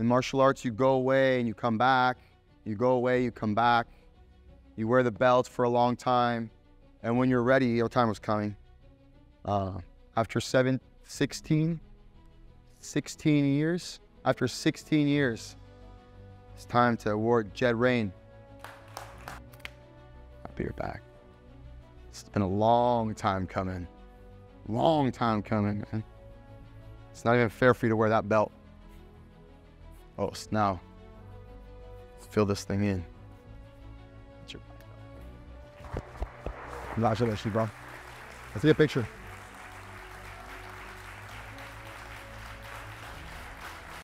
In martial arts, you go away and you come back. You go away, you come back. You wear the belt for a long time. And when you're ready, your time was coming. Uh, after seven, 16, 16 years, after 16 years, it's time to award Jed Rain. Happy you're back. It's been a long time coming. Long time coming, man. It's not even fair for you to wear that belt. Now, fill this thing in. Congratulations, bro. Let's see a picture.